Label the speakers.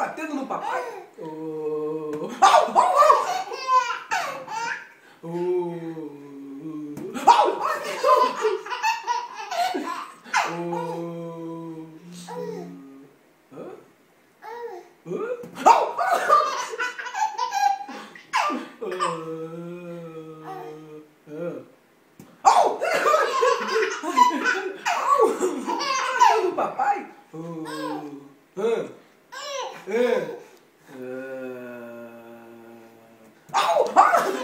Speaker 1: batendo no papai. Oh. Oh. Au. Oh. Hã? Hã? Au. Au. Au. Au. 嗯嗯 啊啊